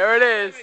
There it is.